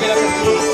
que la